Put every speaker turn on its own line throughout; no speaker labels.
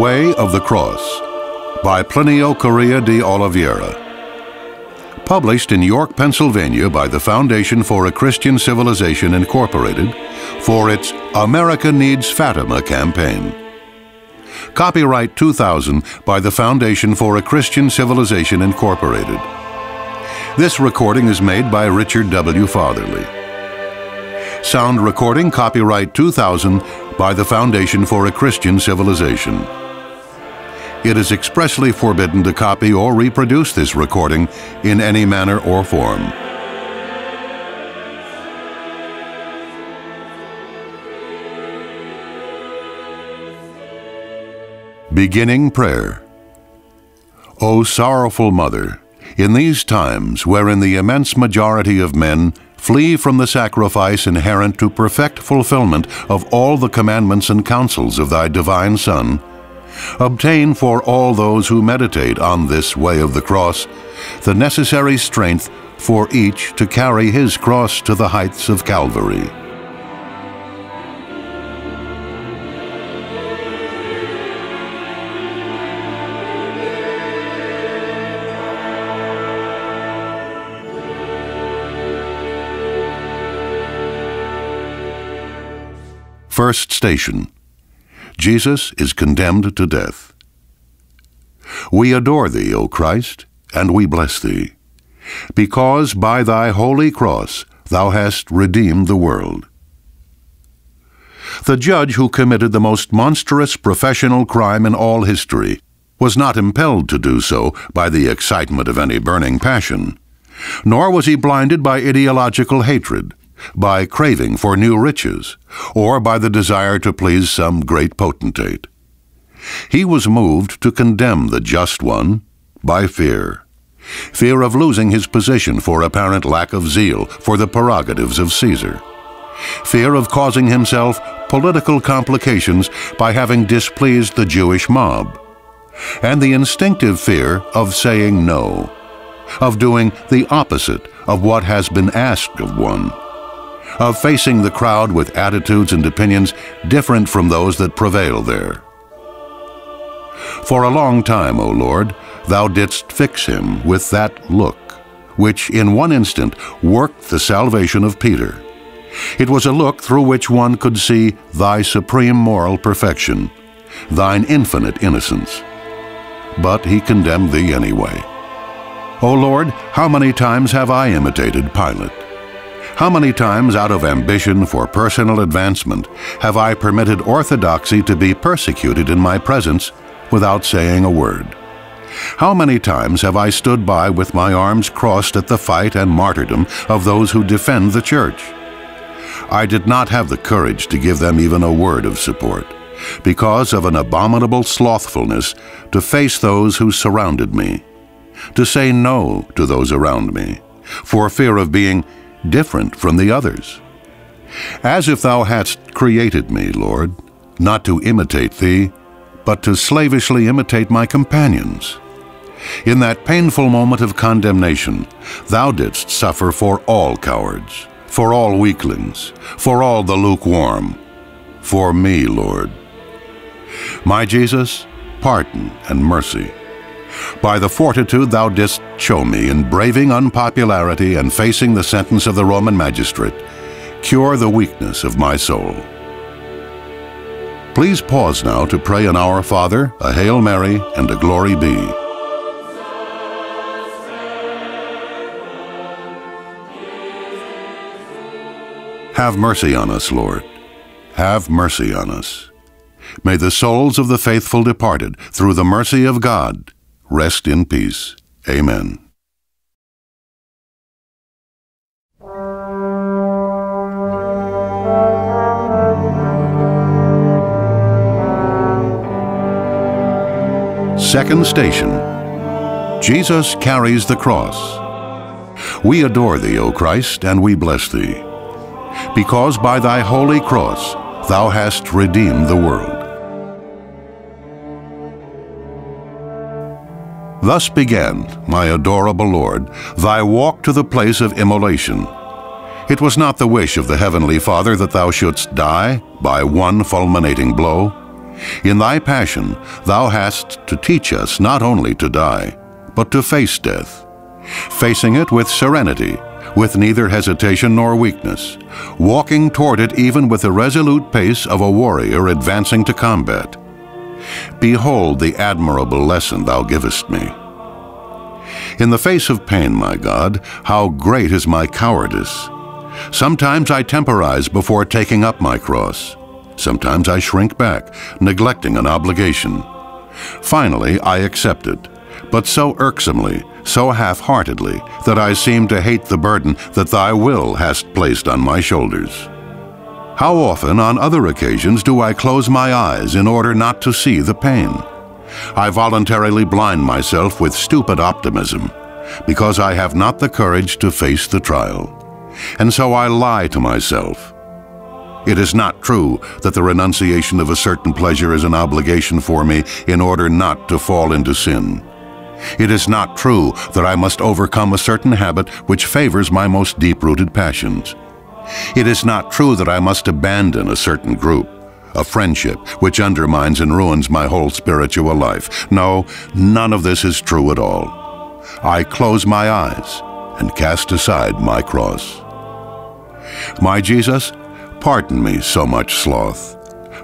Way of the Cross by Plinio Correa de Oliveira. Published in York, Pennsylvania by the Foundation for a Christian Civilization Incorporated for its America Needs Fatima campaign. Copyright 2000 by the Foundation for a Christian Civilization Incorporated. This recording is made by Richard W. Fatherly. Sound recording copyright 2000 by the Foundation for a Christian Civilization. It is expressly forbidden to copy or reproduce this recording in any manner or form. Beginning Prayer O sorrowful Mother, in these times wherein the immense majority of men flee from the sacrifice inherent to perfect fulfillment of all the commandments and counsels of thy divine Son, obtain for all those who meditate on this way of the cross the necessary strength for each to carry his cross to the heights of Calvary. First station Jesus is condemned to death. We adore thee, O Christ, and we bless thee, because by thy holy cross thou hast redeemed the world. The judge who committed the most monstrous professional crime in all history was not impelled to do so by the excitement of any burning passion, nor was he blinded by ideological hatred by craving for new riches, or by the desire to please some great potentate. He was moved to condemn the just one by fear. Fear of losing his position for apparent lack of zeal for the prerogatives of Caesar. Fear of causing himself political complications by having displeased the Jewish mob. And the instinctive fear of saying no, of doing the opposite of what has been asked of one of facing the crowd with attitudes and opinions different from those that prevail there. For a long time, O Lord, thou didst fix him with that look, which in one instant worked the salvation of Peter. It was a look through which one could see thy supreme moral perfection, thine infinite innocence. But he condemned thee anyway. O Lord, how many times have I imitated Pilate? How many times, out of ambition for personal advancement, have I permitted orthodoxy to be persecuted in my presence without saying a word? How many times have I stood by with my arms crossed at the fight and martyrdom of those who defend the Church? I did not have the courage to give them even a word of support, because of an abominable slothfulness to face those who surrounded me, to say no to those around me, for fear of being different from the others. As if thou hadst created me, Lord, not to imitate thee, but to slavishly imitate my companions. In that painful moment of condemnation, thou didst suffer for all cowards, for all weaklings, for all the lukewarm, for me, Lord. My Jesus, pardon and mercy by the fortitude thou didst show me in braving unpopularity and facing the sentence of the Roman magistrate, cure the weakness of my soul. Please pause now to pray an Our Father, a Hail Mary, and a Glory Be. Have mercy on us, Lord. Have mercy on us. May the souls of the faithful departed, through the mercy of God, Rest in peace. Amen. Second station Jesus carries the cross. We adore thee, O Christ, and we bless thee, because by thy holy cross thou hast redeemed the world. Thus began, my adorable Lord, thy walk to the place of immolation. It was not the wish of the Heavenly Father that thou shouldst die by one fulminating blow, In thy passion, thou hast to teach us not only to die, but to face death, facing it with serenity, with neither hesitation nor weakness, walking toward it even with the resolute pace of a warrior advancing to combat. Behold the admirable lesson thou givest me. In the face of pain, my God, how great is my cowardice. Sometimes I temporize before taking up my cross. Sometimes I shrink back, neglecting an obligation. Finally, I accept it, but so irksomely, so half-heartedly, that I seem to hate the burden that thy will hast placed on my shoulders. How often on other occasions do I close my eyes in order not to see the pain? I voluntarily blind myself with stupid optimism because I have not the courage to face the trial. And so I lie to myself. It is not true that the renunciation of a certain pleasure is an obligation for me in order not to fall into sin. It is not true that I must overcome a certain habit which favors my most deep-rooted passions. It is not true that I must abandon a certain group, a friendship which undermines and ruins my whole spiritual life. No, none of this is true at all. I close my eyes and cast aside my cross. My Jesus, pardon me so much sloth.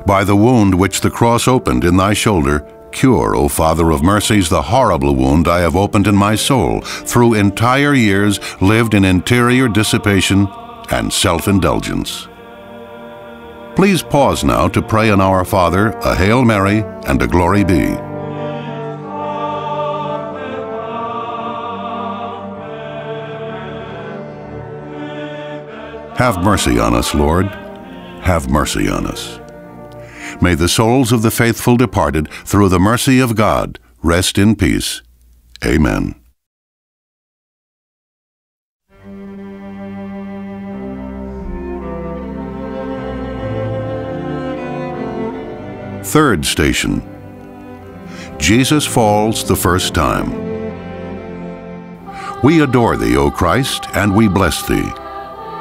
By the wound which the cross opened in thy shoulder, cure, O Father of mercies, the horrible wound I have opened in my soul, through entire years lived in interior dissipation and self-indulgence. Please pause now to pray in Our Father, a Hail Mary, and a Glory Be. Have mercy on us, Lord. Have mercy on us. May the souls of the faithful departed, through the mercy of God, rest in peace. Amen. Third station. Jesus falls the first time. We adore thee, O Christ, and we bless thee,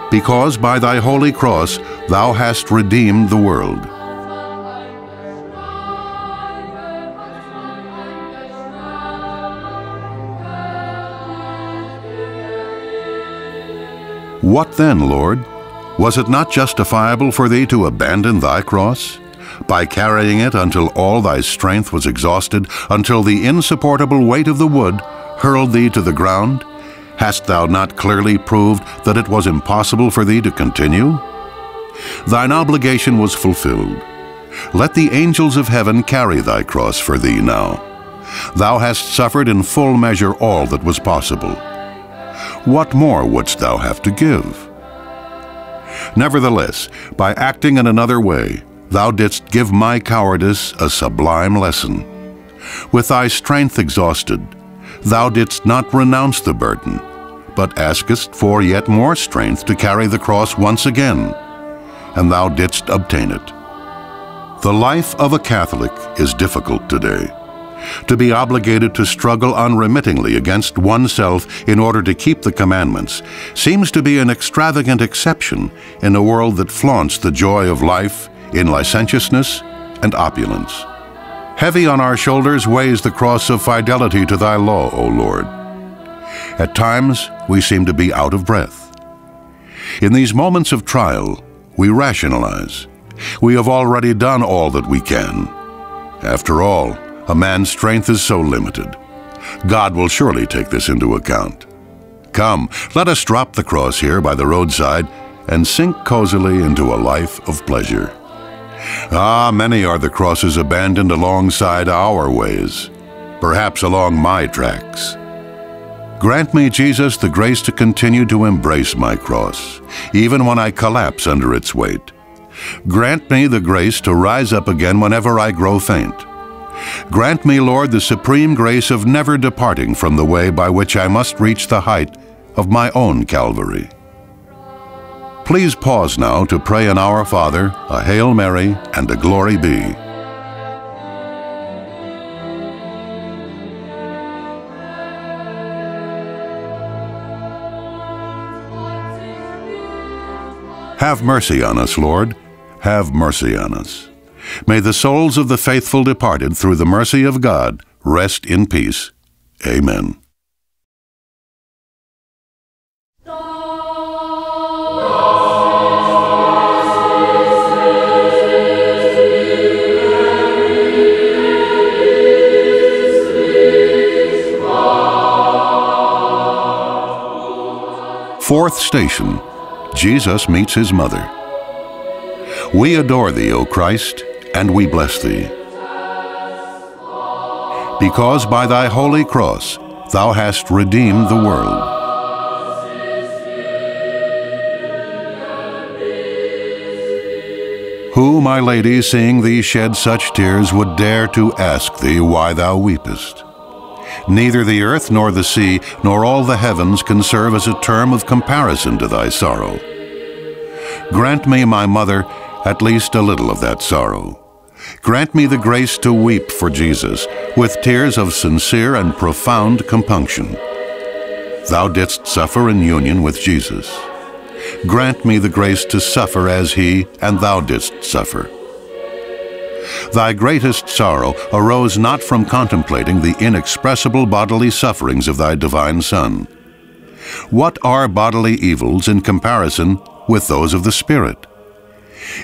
because by thy holy cross thou hast redeemed the world. What then, Lord? Was it not justifiable for thee to abandon thy cross? By carrying it until all thy strength was exhausted, until the insupportable weight of the wood hurled thee to the ground? Hast thou not clearly proved that it was impossible for thee to continue? Thine obligation was fulfilled. Let the angels of heaven carry thy cross for thee now. Thou hast suffered in full measure all that was possible. What more wouldst thou have to give? Nevertheless, by acting in another way, thou didst give my cowardice a sublime lesson. With thy strength exhausted, thou didst not renounce the burden, but askest for yet more strength to carry the cross once again, and thou didst obtain it. The life of a Catholic is difficult today. To be obligated to struggle unremittingly against oneself in order to keep the commandments seems to be an extravagant exception in a world that flaunts the joy of life in licentiousness and opulence. Heavy on our shoulders weighs the cross of fidelity to thy law, O Lord. At times, we seem to be out of breath. In these moments of trial, we rationalize. We have already done all that we can. After all, a man's strength is so limited. God will surely take this into account. Come, let us drop the cross here by the roadside and sink cozily into a life of pleasure. Ah, many are the crosses abandoned alongside our ways, perhaps along my tracks. Grant me, Jesus, the grace to continue to embrace my cross, even when I collapse under its weight. Grant me the grace to rise up again whenever I grow faint. Grant me, Lord, the supreme grace of never departing from the way by which I must reach the height of my own Calvary. Please pause now to pray an Our Father, a Hail Mary, and a Glory Be. Have mercy on us, Lord. Have mercy on us. May the souls of the faithful departed through the mercy of God rest in peace. Amen. Fourth station Jesus meets his mother. We adore thee, O Christ, and we bless thee. Because by thy holy cross thou hast redeemed the world. Who, my lady, seeing thee shed such tears, would dare to ask thee why thou weepest? Neither the earth nor the sea nor all the heavens can serve as a term of comparison to thy sorrow. Grant me, my mother, at least a little of that sorrow. Grant me the grace to weep for Jesus with tears of sincere and profound compunction. Thou didst suffer in union with Jesus. Grant me the grace to suffer as he and thou didst suffer. Thy greatest sorrow arose not from contemplating the inexpressible bodily sufferings of thy divine Son. What are bodily evils in comparison with those of the Spirit?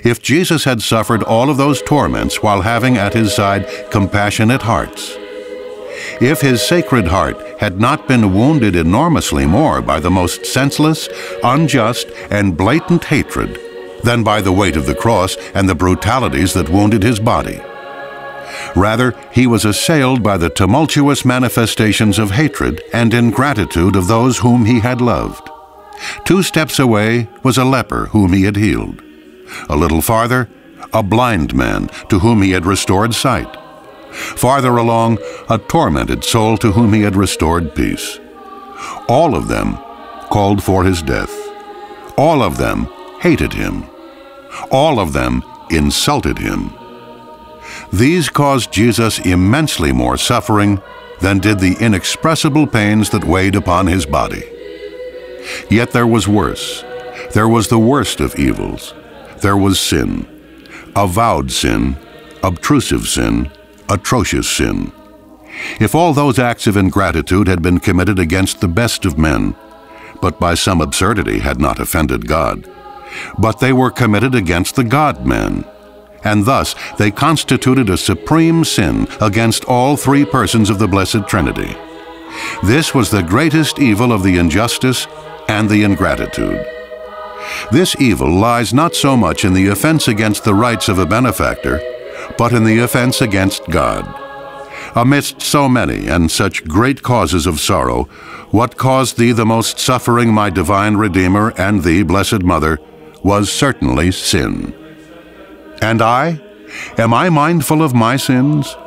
If Jesus had suffered all of those torments while having at his side compassionate hearts, if his sacred heart had not been wounded enormously more by the most senseless, unjust, and blatant hatred than by the weight of the cross and the brutalities that wounded his body. Rather, he was assailed by the tumultuous manifestations of hatred and ingratitude of those whom he had loved. Two steps away was a leper whom he had healed. A little farther, a blind man to whom he had restored sight. Farther along, a tormented soul to whom he had restored peace. All of them called for his death. All of them hated him. All of them insulted him. These caused Jesus immensely more suffering than did the inexpressible pains that weighed upon his body. Yet there was worse. There was the worst of evils. There was sin. Avowed sin, obtrusive sin, atrocious sin. If all those acts of ingratitude had been committed against the best of men, but by some absurdity had not offended God, but they were committed against the God-man, and thus they constituted a supreme sin against all three persons of the Blessed Trinity. This was the greatest evil of the injustice and the ingratitude. This evil lies not so much in the offense against the rights of a benefactor, but in the offense against God. Amidst so many and such great causes of sorrow, what caused thee the most suffering, my divine Redeemer, and thee, Blessed Mother, was certainly sin. And I? Am I mindful of my sins?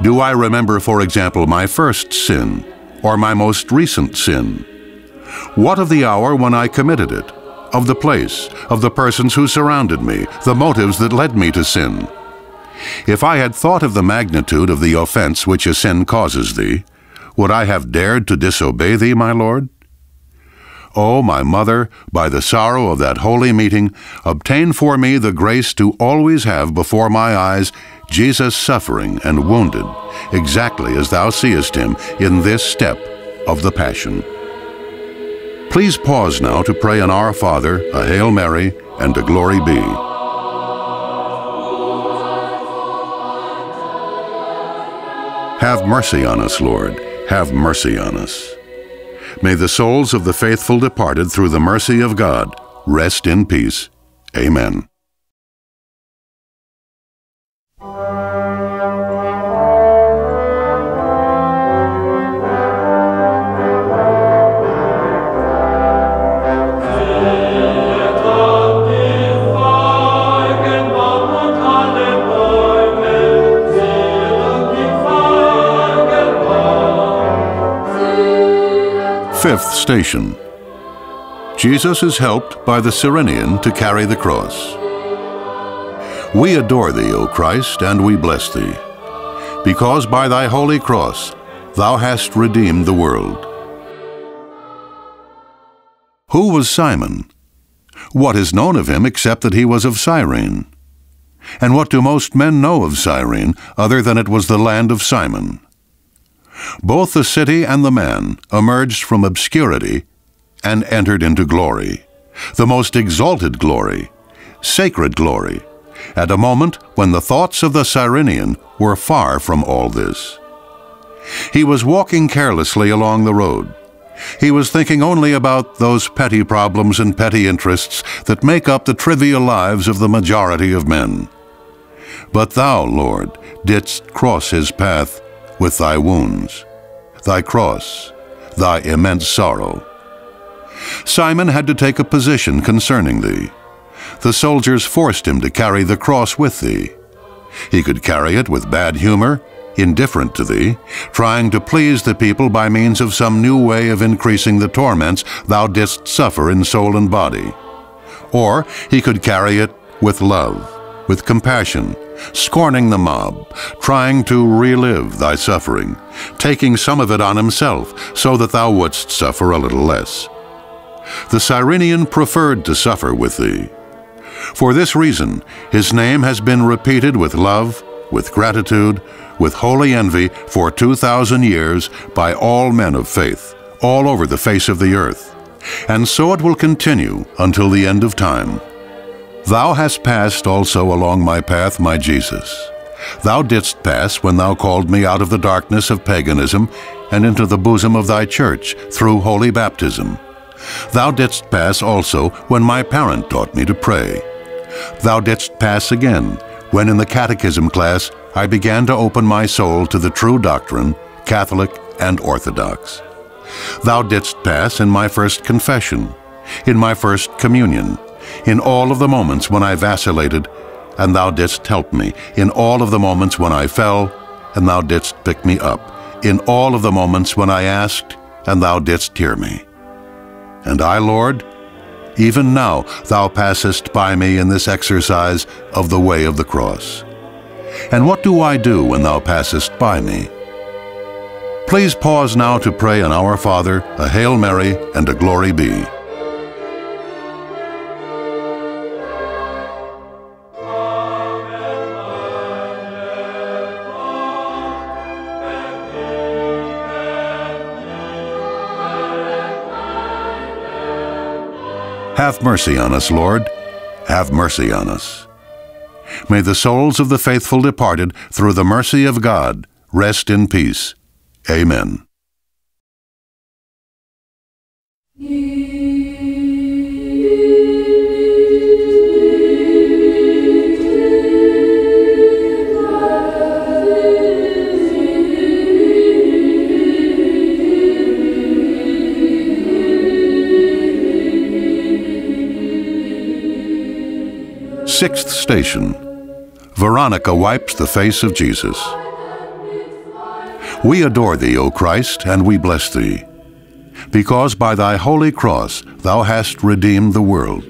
Do I remember, for example, my first sin, or my most recent sin? What of the hour when I committed it? Of the place, of the persons who surrounded me, the motives that led me to sin? If I had thought of the magnitude of the offense which a sin causes thee, would I have dared to disobey thee, my Lord? O oh, my mother, by the sorrow of that holy meeting, obtain for me the grace to always have before my eyes Jesus suffering and wounded, exactly as thou seest him in this step of the Passion. Please pause now to pray an Our Father, a Hail Mary, and a Glory Be. Have mercy on us, Lord. Have mercy on us. May the souls of the faithful departed through the mercy of God rest in peace. Amen. Fifth station. Jesus is helped by the Cyrenian to carry the cross. We adore thee, O Christ, and we bless thee, because by thy holy cross thou hast redeemed the world. Who was Simon? What is known of him except that he was of Cyrene? And what do most men know of Cyrene, other than it was the land of Simon? Both the city and the man emerged from obscurity and entered into glory, the most exalted glory, sacred glory, at a moment when the thoughts of the Cyrenian were far from all this. He was walking carelessly along the road. He was thinking only about those petty problems and petty interests that make up the trivial lives of the majority of men. But thou, Lord, didst cross his path with thy wounds, thy cross, thy immense sorrow. Simon had to take a position concerning thee. The soldiers forced him to carry the cross with thee. He could carry it with bad humor, indifferent to thee, trying to please the people by means of some new way of increasing the torments thou didst suffer in soul and body. Or he could carry it with love, with compassion, scorning the mob, trying to relive thy suffering, taking some of it on himself, so that thou wouldst suffer a little less. The Cyrenian preferred to suffer with thee. For this reason, his name has been repeated with love, with gratitude, with holy envy for 2,000 years by all men of faith, all over the face of the earth. And so it will continue until the end of time. Thou hast passed also along my path, my Jesus. Thou didst pass when thou called me out of the darkness of paganism and into the bosom of thy church through holy baptism. Thou didst pass also when my parent taught me to pray. Thou didst pass again when in the catechism class I began to open my soul to the true doctrine, Catholic and Orthodox. Thou didst pass in my first confession, in my first communion, in all of the moments when I vacillated, and thou didst help me, in all of the moments when I fell, and thou didst pick me up, in all of the moments when I asked, and thou didst hear me. And I, Lord, even now thou passest by me in this exercise of the way of the cross. And what do I do when thou passest by me? Please pause now to pray an Our Father, a Hail Mary, and a Glory Be. Have mercy on us, Lord. Have mercy on us. May the souls of the faithful departed, through the mercy of God, rest in peace. Amen. Sixth station. Veronica wipes the face of Jesus. We adore thee, O Christ, and we bless thee, because by thy holy cross thou hast redeemed the world.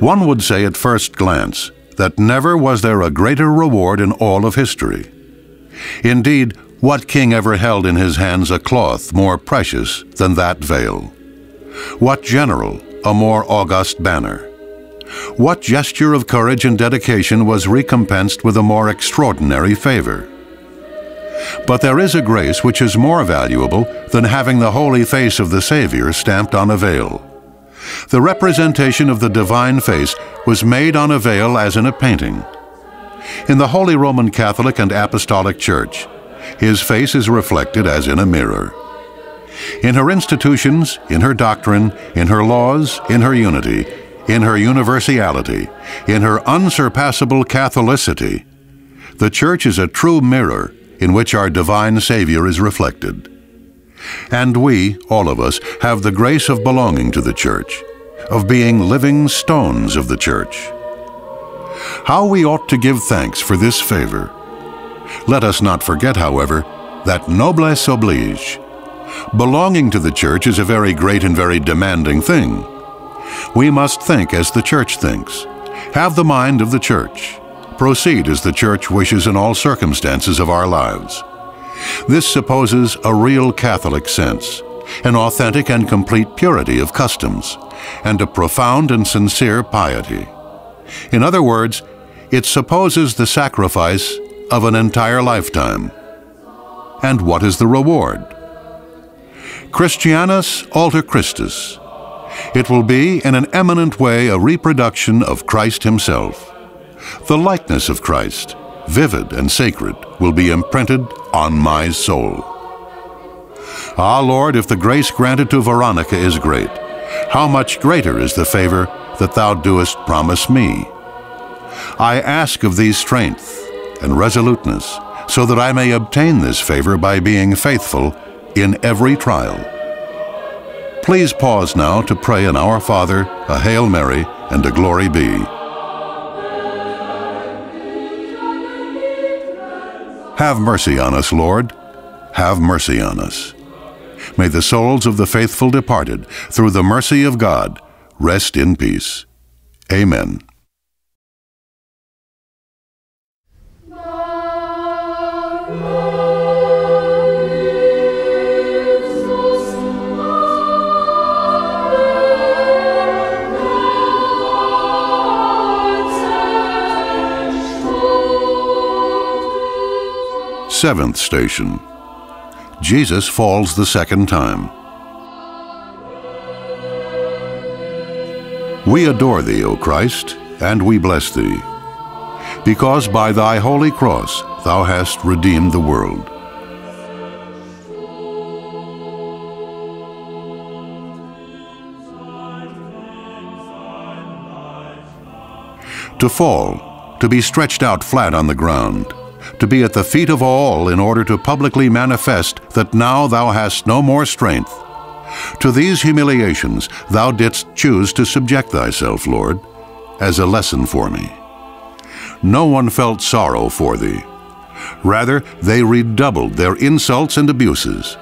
One would say at first glance that never was there a greater reward in all of history. Indeed, what king ever held in his hands a cloth more precious than that veil? What general, a more august banner? What gesture of courage and dedication was recompensed with a more extraordinary favor? But there is a grace which is more valuable than having the holy face of the Savior stamped on a veil. The representation of the divine face was made on a veil as in a painting. In the Holy Roman Catholic and Apostolic Church, his face is reflected as in a mirror. In her institutions, in her doctrine, in her laws, in her unity, in her universality, in her unsurpassable Catholicity, the Church is a true mirror in which our divine Savior is reflected. And we, all of us, have the grace of belonging to the Church, of being living stones of the Church. How we ought to give thanks for this favor. Let us not forget, however, that noblesse oblige, Belonging to the church is a very great and very demanding thing. We must think as the church thinks, have the mind of the church, proceed as the church wishes in all circumstances of our lives. This supposes a real Catholic sense, an authentic and complete purity of customs, and a profound and sincere piety. In other words, it supposes the sacrifice of an entire lifetime. And what is the reward? Christianus alter Christus. It will be in an eminent way a reproduction of Christ himself. The likeness of Christ, vivid and sacred, will be imprinted on my soul. Ah, Lord, if the grace granted to Veronica is great, how much greater is the favor that thou doest promise me. I ask of thee strength and resoluteness, so that I may obtain this favor by being faithful in every trial. Please pause now to pray an Our Father, a Hail Mary, and a Glory Be. Have mercy on us, Lord. Have mercy on us. May the souls of the faithful departed, through the mercy of God, rest in peace. Amen. Seventh station. Jesus falls the second time. We adore thee, O Christ, and we bless thee, because by thy holy cross thou hast redeemed the world. To fall, to be stretched out flat on the ground, to be at the feet of all in order to publicly manifest that now thou hast no more strength. To these humiliations thou didst choose to subject thyself, Lord, as a lesson for me. No one felt sorrow for thee. Rather, they redoubled their insults and abuses.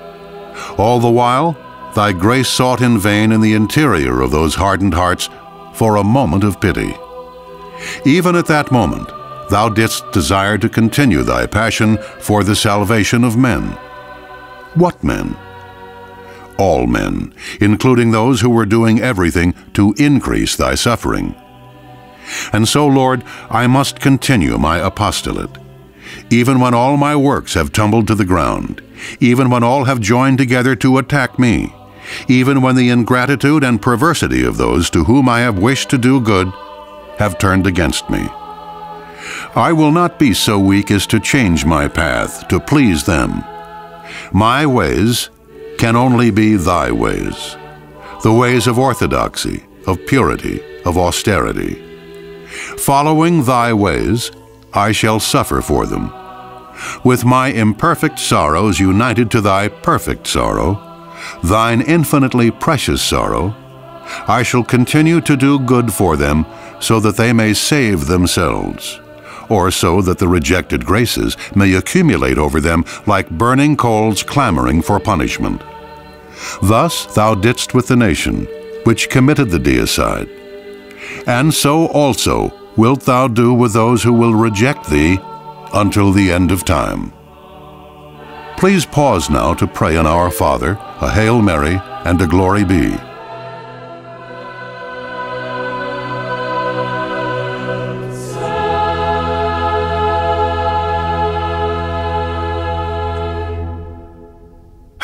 All the while, thy grace sought in vain in the interior of those hardened hearts for a moment of pity. Even at that moment, thou didst desire to continue thy passion for the salvation of men. What men? All men, including those who were doing everything to increase thy suffering. And so, Lord, I must continue my apostolate. Even when all my works have tumbled to the ground, even when all have joined together to attack me, even when the ingratitude and perversity of those to whom I have wished to do good have turned against me. I will not be so weak as to change my path to please them. My ways can only be thy ways, the ways of orthodoxy, of purity, of austerity. Following thy ways, I shall suffer for them. With my imperfect sorrows united to thy perfect sorrow, thine infinitely precious sorrow, I shall continue to do good for them so that they may save themselves or so that the rejected graces may accumulate over them like burning coals clamoring for punishment. Thus thou didst with the nation, which committed the deicide. And so also wilt thou do with those who will reject thee until the end of time. Please pause now to pray an Our Father, a Hail Mary, and a Glory Be.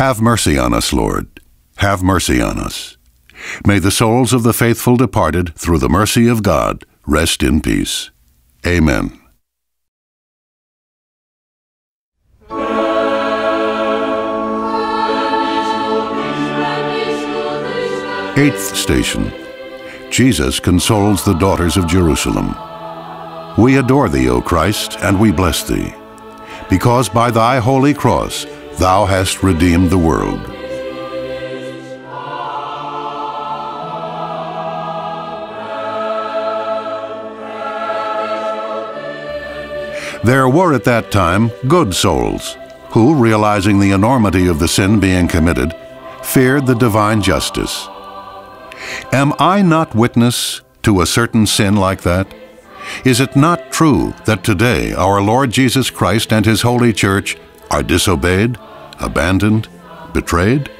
Have mercy on us, Lord. Have mercy on us. May the souls of the faithful departed, through the mercy of God, rest in peace. Amen. Eighth station. Jesus consoles the daughters of Jerusalem. We adore thee, O Christ, and we bless thee, because by thy holy cross Thou hast redeemed the world. There were at that time good souls who, realizing the enormity of the sin being committed, feared the divine justice. Am I not witness to a certain sin like that? Is it not true that today our Lord Jesus Christ and His Holy Church are disobeyed, abandoned, betrayed?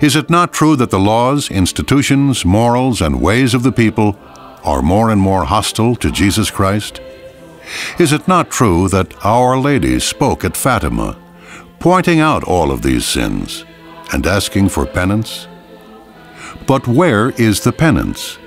Is it not true that the laws, institutions, morals, and ways of the people are more and more hostile to Jesus Christ? Is it not true that Our Lady spoke at Fatima, pointing out all of these sins and asking for penance? But where is the penance?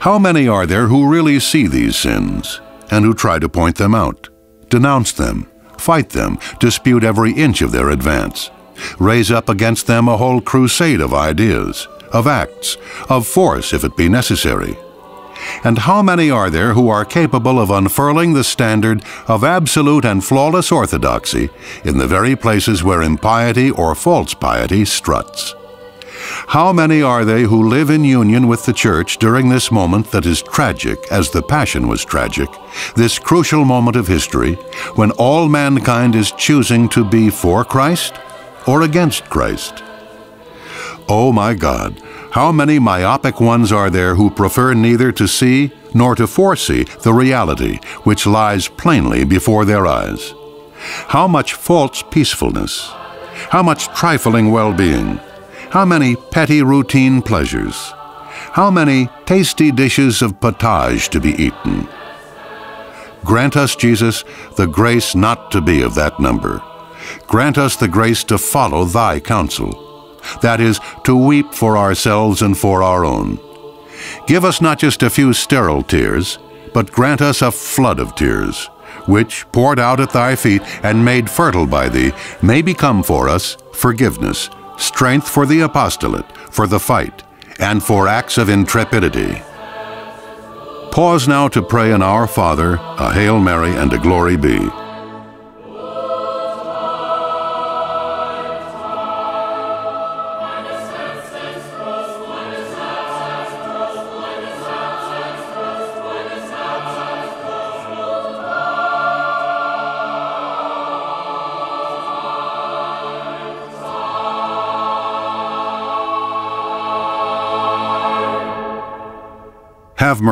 How many are there who really see these sins and who try to point them out, denounce them, fight them, dispute every inch of their advance, raise up against them a whole crusade of ideas, of acts, of force if it be necessary? And how many are there who are capable of unfurling the standard of absolute and flawless orthodoxy in the very places where impiety or false piety struts? How many are they who live in union with the Church during this moment that is tragic as the Passion was tragic, this crucial moment of history when all mankind is choosing to be for Christ or against Christ? Oh my God, how many myopic ones are there who prefer neither to see nor to foresee the reality which lies plainly before their eyes? How much false peacefulness? How much trifling well-being? How many petty routine pleasures? How many tasty dishes of potage to be eaten? Grant us, Jesus, the grace not to be of that number. Grant us the grace to follow thy counsel that is, to weep for ourselves and for our own. Give us not just a few sterile tears, but grant us a flood of tears, which, poured out at thy feet and made fertile by thee, may become for us forgiveness, strength for the apostolate, for the fight, and for acts of intrepidity. Pause now to pray an Our Father, a Hail Mary, and a Glory Be.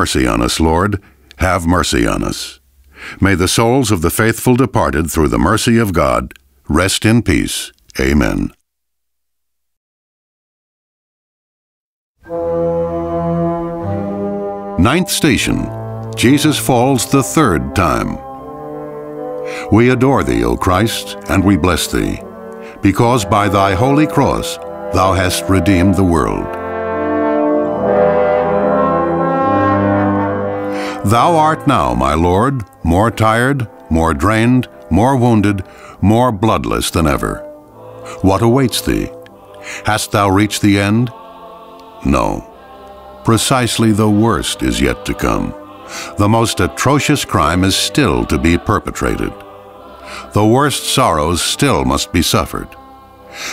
Mercy on us, Lord. Have mercy on us. May the souls of the faithful departed through the mercy of God rest in peace. Amen. Ninth station. Jesus falls the third time. We adore thee, O Christ, and we bless thee, because by thy holy cross thou hast redeemed the world. Thou art now, my Lord, more tired, more drained, more wounded, more bloodless than ever. What awaits thee? Hast thou reached the end? No. Precisely the worst is yet to come. The most atrocious crime is still to be perpetrated. The worst sorrows still must be suffered.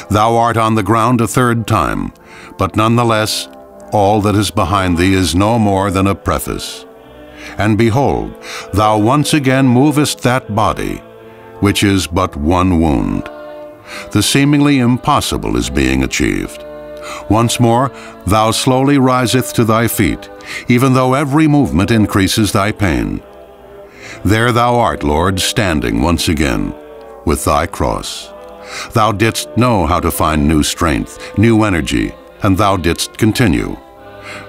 Thou art on the ground a third time, but nonetheless, all that is behind thee is no more than a preface and behold, thou once again movest that body, which is but one wound. The seemingly impossible is being achieved. Once more, thou slowly riseth to thy feet, even though every movement increases thy pain. There thou art, Lord, standing once again, with thy cross. Thou didst know how to find new strength, new energy, and thou didst continue.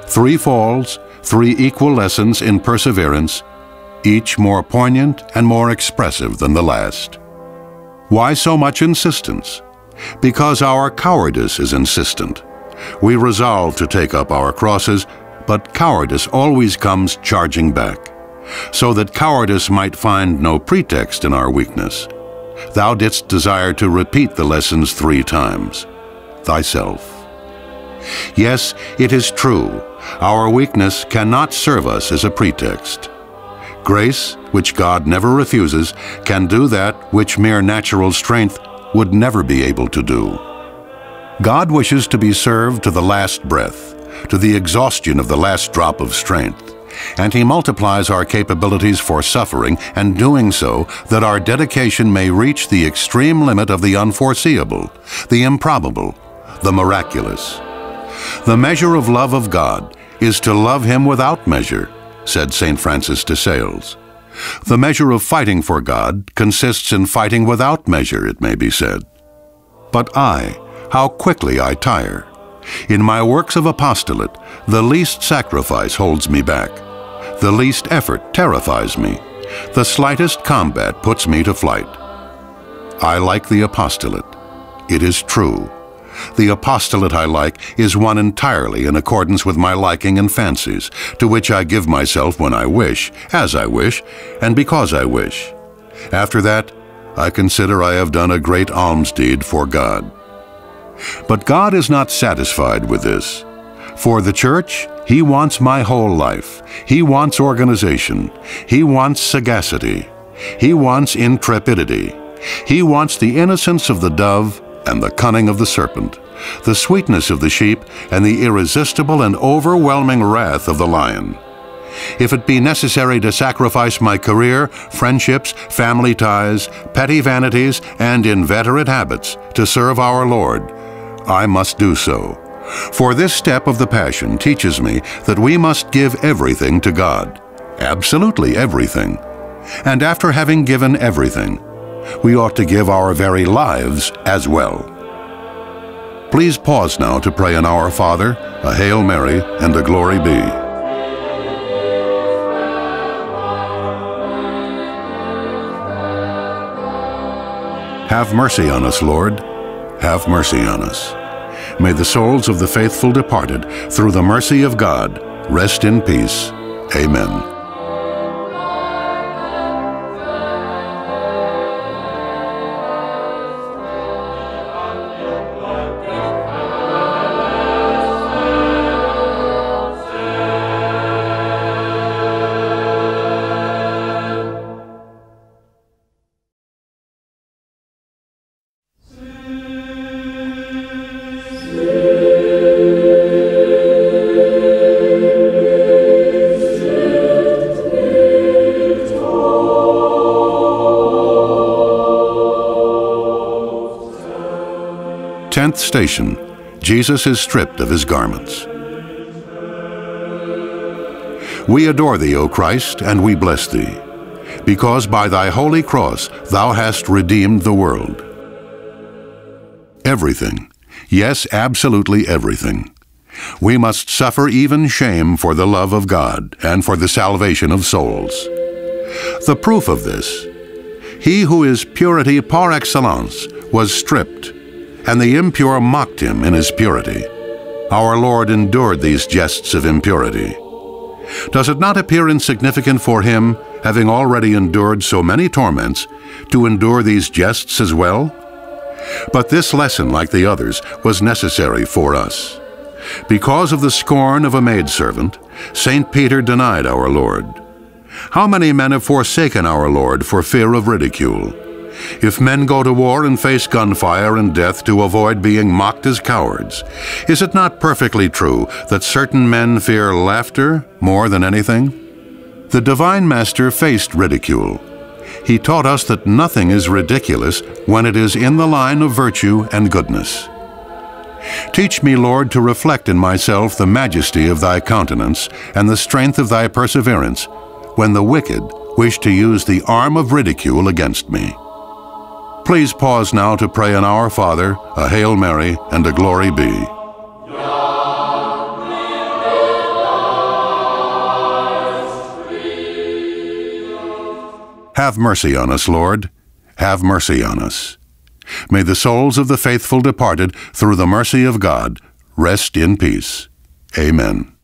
Three falls, three equal lessons in perseverance, each more poignant and more expressive than the last. Why so much insistence? Because our cowardice is insistent. We resolve to take up our crosses, but cowardice always comes charging back, so that cowardice might find no pretext in our weakness. Thou didst desire to repeat the lessons three times, thyself. Yes, it is true, our weakness cannot serve us as a pretext. Grace, which God never refuses, can do that which mere natural strength would never be able to do. God wishes to be served to the last breath, to the exhaustion of the last drop of strength, and He multiplies our capabilities for suffering and doing so that our dedication may reach the extreme limit of the unforeseeable, the improbable, the miraculous. The measure of love of God is to love him without measure, said St. Francis de Sales. The measure of fighting for God consists in fighting without measure, it may be said. But I, how quickly I tire. In my works of apostolate, the least sacrifice holds me back. The least effort terrifies me. The slightest combat puts me to flight. I like the apostolate. It is true. The apostolate I like is one entirely in accordance with my liking and fancies, to which I give myself when I wish, as I wish, and because I wish. After that, I consider I have done a great alms deed for God. But God is not satisfied with this. For the church, He wants my whole life. He wants organization. He wants sagacity. He wants intrepidity. He wants the innocence of the dove and the cunning of the serpent, the sweetness of the sheep and the irresistible and overwhelming wrath of the lion. If it be necessary to sacrifice my career, friendships, family ties, petty vanities, and inveterate habits to serve our Lord, I must do so. For this step of the Passion teaches me that we must give everything to God, absolutely everything. And after having given everything, we ought to give our very lives as well. Please pause now to pray an Our Father, a Hail Mary, and a Glory Be. Have mercy on us, Lord. Have mercy on us. May the souls of the faithful departed, through the mercy of God, rest in peace. Amen. Tenth station, Jesus is stripped of his garments. We adore thee, O Christ, and we bless thee, because by thy holy cross thou hast redeemed the world. Everything, yes, absolutely everything. We must suffer even shame for the love of God and for the salvation of souls. The proof of this, he who is purity par excellence was stripped and the impure mocked him in his purity. Our Lord endured these jests of impurity. Does it not appear insignificant for him, having already endured so many torments, to endure these jests as well? But this lesson, like the others, was necessary for us. Because of the scorn of a maidservant, St. Peter denied our Lord. How many men have forsaken our Lord for fear of ridicule? If men go to war and face gunfire and death to avoid being mocked as cowards, is it not perfectly true that certain men fear laughter more than anything? The Divine Master faced ridicule. He taught us that nothing is ridiculous when it is in the line of virtue and goodness. Teach me, Lord, to reflect in myself the majesty of thy countenance and the strength of thy perseverance when the wicked wish to use the arm of ridicule against me. Please pause now to pray an Our Father, a Hail Mary, and a Glory Be. Have mercy on us, Lord. Have mercy on us. May the souls of the faithful departed, through the mercy of God, rest in peace. Amen.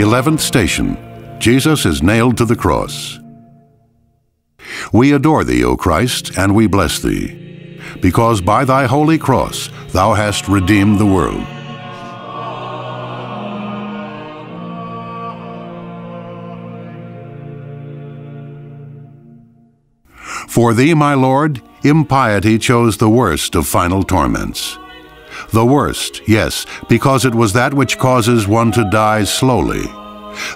Eleventh station, Jesus is nailed to the cross. We adore thee, O Christ, and we bless thee, because by thy holy cross thou hast redeemed the world. For thee, my Lord, impiety chose the worst of final torments. The worst, yes, because it was that which causes one to die slowly,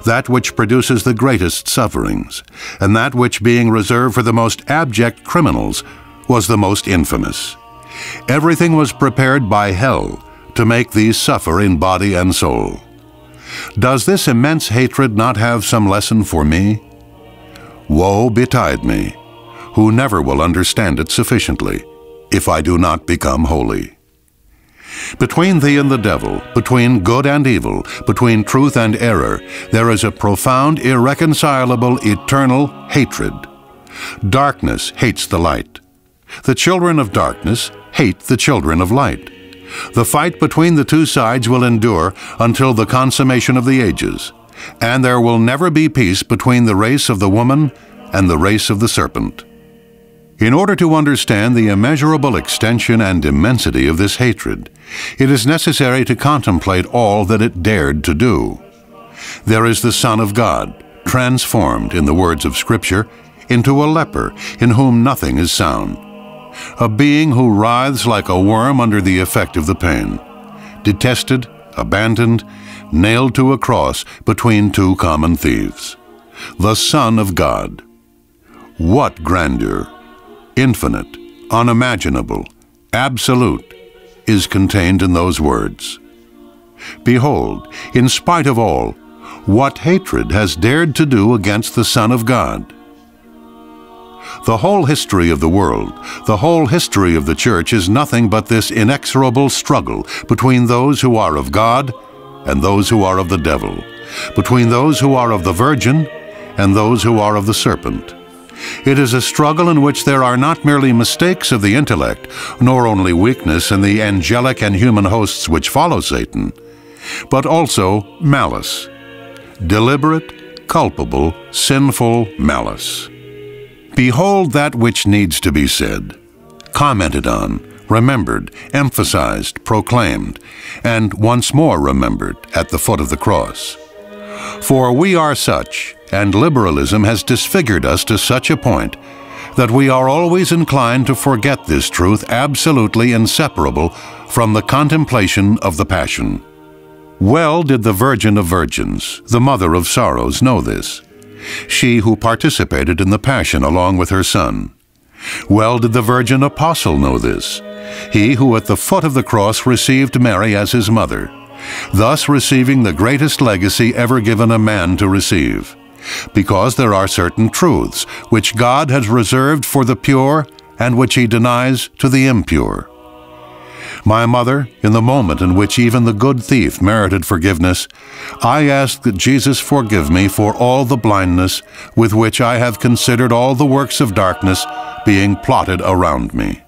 that which produces the greatest sufferings, and that which, being reserved for the most abject criminals, was the most infamous. Everything was prepared by hell to make these suffer in body and soul. Does this immense hatred not have some lesson for me? Woe betide me, who never will understand it sufficiently, if I do not become holy. Between thee and the devil, between good and evil, between truth and error, there is a profound, irreconcilable, eternal hatred. Darkness hates the light. The children of darkness hate the children of light. The fight between the two sides will endure until the consummation of the ages, and there will never be peace between the race of the woman and the race of the serpent. In order to understand the immeasurable extension and immensity of this hatred, it is necessary to contemplate all that it dared to do. There is the Son of God, transformed, in the words of Scripture, into a leper in whom nothing is sound, a being who writhes like a worm under the effect of the pain, detested, abandoned, nailed to a cross between two common thieves. The Son of God. What grandeur! Infinite, unimaginable, absolute, is contained in those words. Behold, in spite of all, what hatred has dared to do against the Son of God. The whole history of the world, the whole history of the Church is nothing but this inexorable struggle between those who are of God and those who are of the devil, between those who are of the Virgin and those who are of the serpent. It is a struggle in which there are not merely mistakes of the intellect, nor only weakness in the angelic and human hosts which follow Satan, but also malice. Deliberate, culpable, sinful malice. Behold that which needs to be said, commented on, remembered, emphasized, proclaimed, and once more remembered at the foot of the cross. For we are such, and liberalism has disfigured us to such a point that we are always inclined to forget this truth absolutely inseparable from the contemplation of the Passion. Well did the Virgin of Virgins, the Mother of Sorrows, know this, she who participated in the Passion along with her Son. Well did the Virgin Apostle know this, he who at the foot of the cross received Mary as his mother thus receiving the greatest legacy ever given a man to receive, because there are certain truths which God has reserved for the pure and which he denies to the impure. My mother, in the moment in which even the good thief merited forgiveness, I ask that Jesus forgive me for all the blindness with which I have considered all the works of darkness being plotted around me.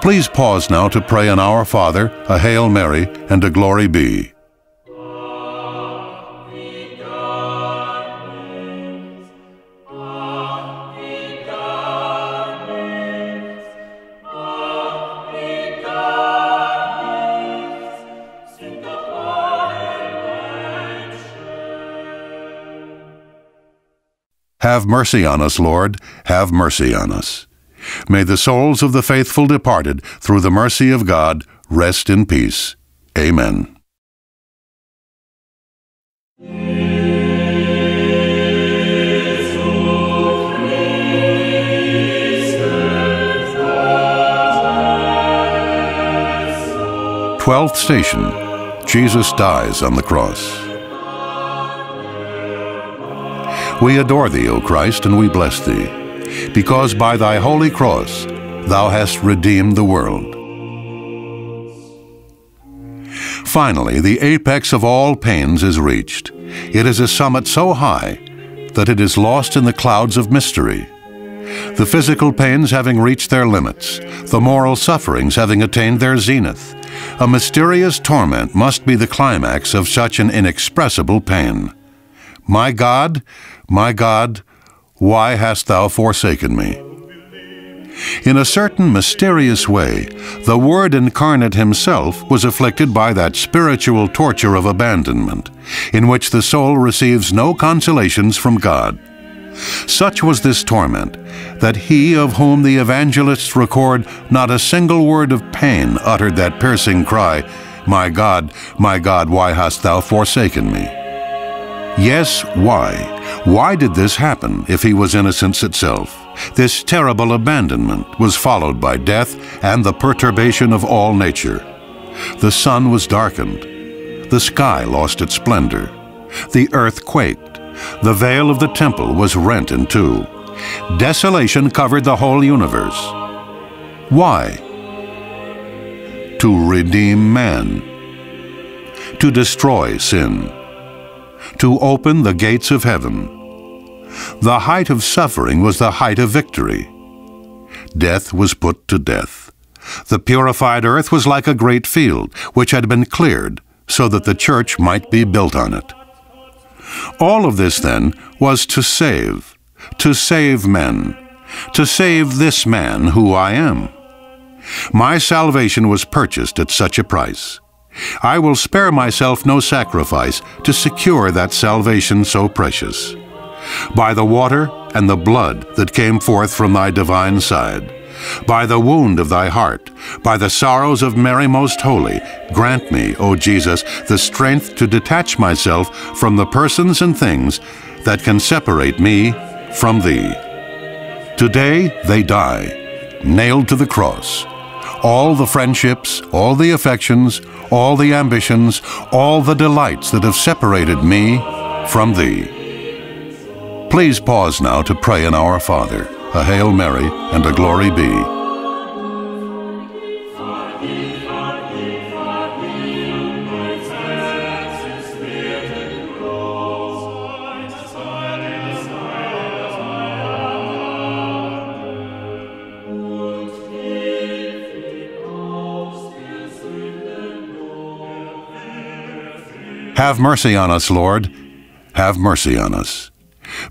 Please pause now to pray an Our Father, a Hail Mary, and a Glory Be. Have mercy on us, Lord, have mercy on us. May the souls of the faithful departed, through the mercy of God, rest in peace. Amen. Twelfth station Jesus dies on the cross. We adore thee, O Christ, and we bless thee because by thy holy cross thou hast redeemed the world. Finally, the apex of all pains is reached. It is a summit so high that it is lost in the clouds of mystery. The physical pains having reached their limits, the moral sufferings having attained their zenith, a mysterious torment must be the climax of such an inexpressible pain. My God, my God, why hast thou forsaken me? In a certain mysterious way, the Word incarnate himself was afflicted by that spiritual torture of abandonment, in which the soul receives no consolations from God. Such was this torment, that he of whom the evangelists record not a single word of pain uttered that piercing cry, My God, my God, why hast thou forsaken me? Yes, why? Why did this happen if he was innocence itself? This terrible abandonment was followed by death and the perturbation of all nature. The sun was darkened. The sky lost its splendor. The earth quaked. The veil of the temple was rent in two. Desolation covered the whole universe. Why? To redeem man. To destroy sin. To open the gates of heaven. The height of suffering was the height of victory. Death was put to death. The purified earth was like a great field, which had been cleared, so that the church might be built on it. All of this, then, was to save, to save men, to save this man who I am. My salvation was purchased at such a price. I will spare myself no sacrifice to secure that salvation so precious. By the water and the blood that came forth from thy divine side, by the wound of thy heart, by the sorrows of Mary Most Holy, grant me, O Jesus, the strength to detach myself from the persons and things that can separate me from thee. Today they die, nailed to the cross. All the friendships, all the affections, all the ambitions, all the delights that have separated me from thee. Please pause now to pray in Our Father a Hail Mary, and a Glory be. Have mercy on us, Lord. Have mercy on us.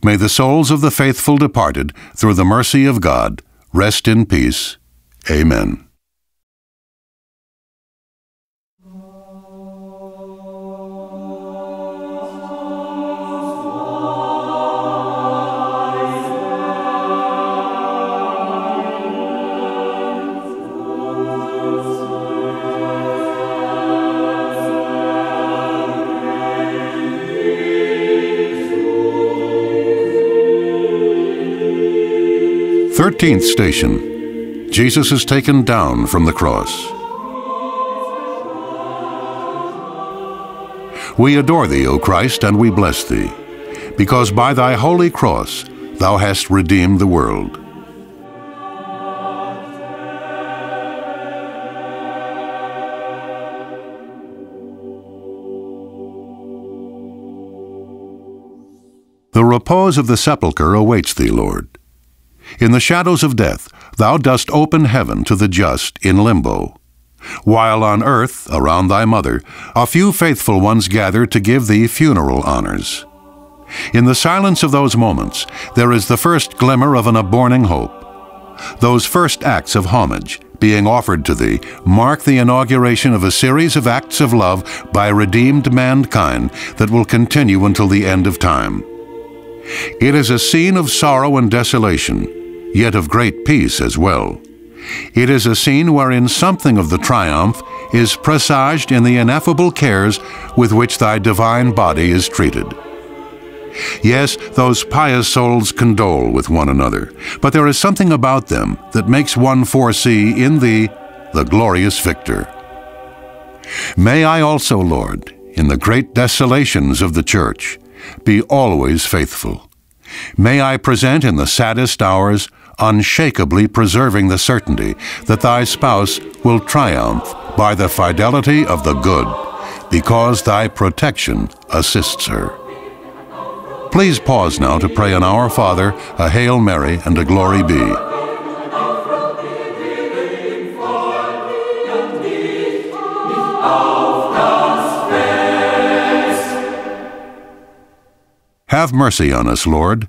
May the souls of the faithful departed, through the mercy of God, rest in peace. Amen. Thirteenth station. Jesus is taken down from the cross. We adore thee, O Christ, and we bless thee, because by thy holy cross thou hast redeemed the world. The repose of the sepulchre awaits thee, Lord. In the shadows of death, thou dost open heaven to the just in limbo. While on earth, around thy mother, a few faithful ones gather to give thee funeral honors. In the silence of those moments, there is the first glimmer of an aborning hope. Those first acts of homage, being offered to thee, mark the inauguration of a series of acts of love by redeemed mankind that will continue until the end of time. It is a scene of sorrow and desolation, yet of great peace as well. It is a scene wherein something of the triumph is presaged in the ineffable cares with which thy divine body is treated. Yes, those pious souls condole with one another, but there is something about them that makes one foresee in thee the glorious victor. May I also, Lord, in the great desolations of the Church, be always faithful. May I present in the saddest hours unshakably preserving the certainty that thy spouse will triumph by the fidelity of the good, because thy protection assists her. Please pause now to pray an Our Father, a Hail Mary, and a Glory Be. Have mercy on us, Lord.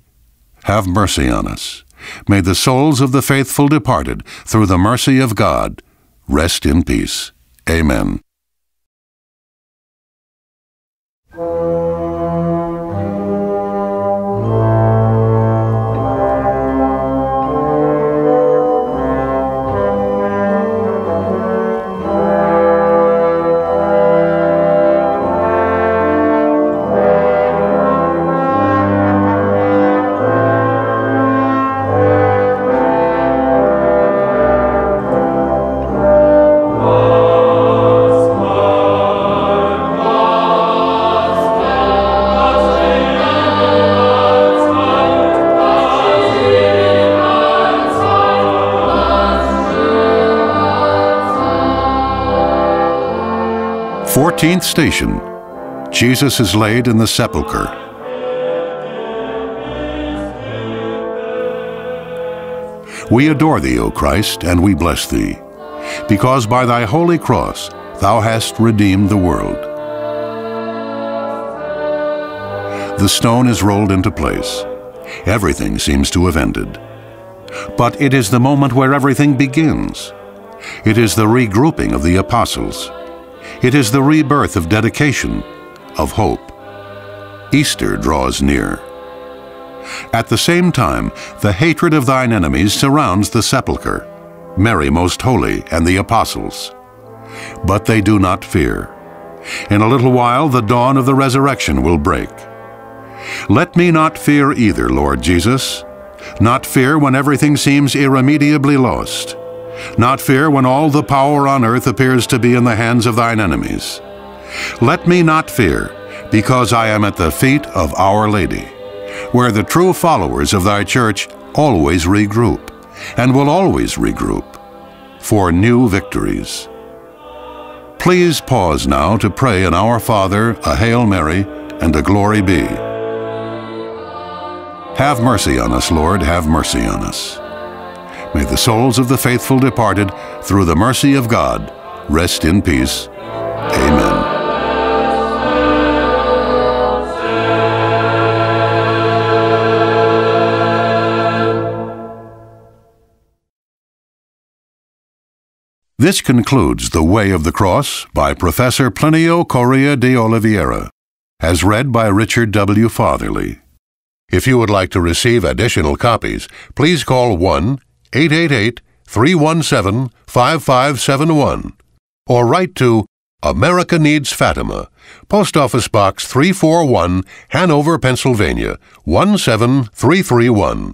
Have mercy on us. May the souls of the faithful departed, through the mercy of God, rest in peace. Amen. Fourteenth station. Jesus is laid in the sepulchre. We adore thee, O Christ, and we bless thee, because by thy holy cross thou hast redeemed the world. The stone is rolled into place. Everything seems to have ended. But it is the moment where everything begins. It is the regrouping of the apostles. It is the rebirth of dedication, of hope. Easter draws near. At the same time, the hatred of thine enemies surrounds the sepulchre, Mary most holy and the apostles. But they do not fear. In a little while the dawn of the resurrection will break. Let me not fear either, Lord Jesus. Not fear when everything seems irremediably lost. Not fear when all the power on earth appears to be in the hands of thine enemies. Let me not fear, because I am at the feet of Our Lady, where the true followers of thy church always regroup, and will always regroup, for new victories. Please pause now to pray an Our Father, a Hail Mary, and a Glory Be. Have mercy on us, Lord, have mercy on us. May the souls of the faithful departed, through the mercy of God, rest in peace. Amen. This concludes The Way of the Cross by Professor Plinio Correa de Oliveira, as read by Richard W. Fatherly. If you would like to receive additional copies, please call 1 888 317 5571 or write to America Needs Fatima, Post Office Box 341, Hanover, Pennsylvania 17331.